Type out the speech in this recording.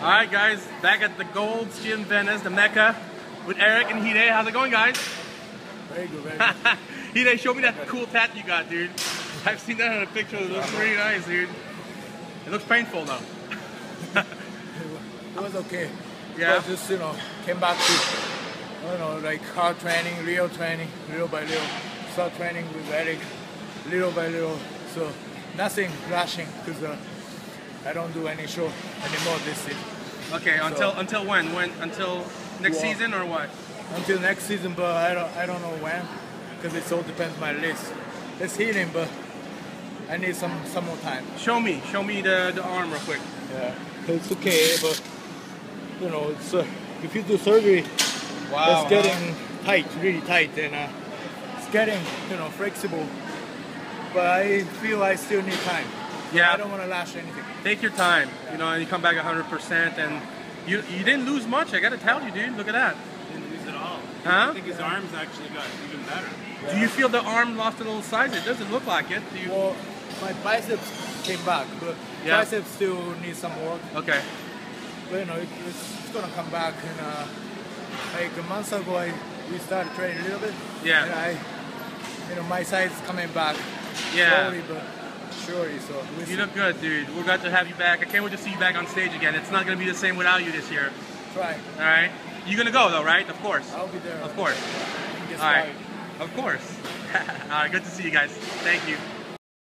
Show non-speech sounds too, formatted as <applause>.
All right, guys, back at the Gold's Gym Venice, the Mecca, with Eric and Hide. How's it going, guys? Very good, very <laughs> good. Hide, show me that cool tat you got, dude. I've seen that in a picture. It looks pretty nice, dude. It looks painful, though. <laughs> it was okay. Yeah. But just, you know, came back to, you know, like hard training, real training, little by little. Start training with Eric, little by little. So nothing rushing, because uh, I don't do any show anymore this season. Okay, until until when? When until next Well- season or what? Until next season, but I don't, I don't know when, because it all depends on my list. It's healing, but I need some, some more time. Show me, show me the, the arm real quick. Yeah, it's okay, but you know, it's uh, if you do surgery, Wow. it's getting tight, really tight, and uh, it's getting you know flexible. But I feel I still need time. Yeah. I don't want to lash anything. Take your time, you know, and you come back 100%, and you you didn't lose much. I gotta tell you, dude. Look at that. Didn't lose at all. Huh? I think his arms actually got even better. Do you feel the arm lost a little size? It doesn't look like it. Do you? Well, my biceps came back, but Yeah. biceps still need some work. Okay. But you know, it, it's, it's gonna come back. And uh, like a month ago, I we started training a little bit. Yeah. And I, you know, my size is coming back Yeah. slowly but surely. So. You look good, dude. We're glad to have you back. I can't wait to see you back on stage again. It's not gonna be the same without you this year. try. All right. You're gonna go though, right? Of course. I'll be there. Of course. All right. Of course. <laughs> All right. Good to see you guys. Thank you.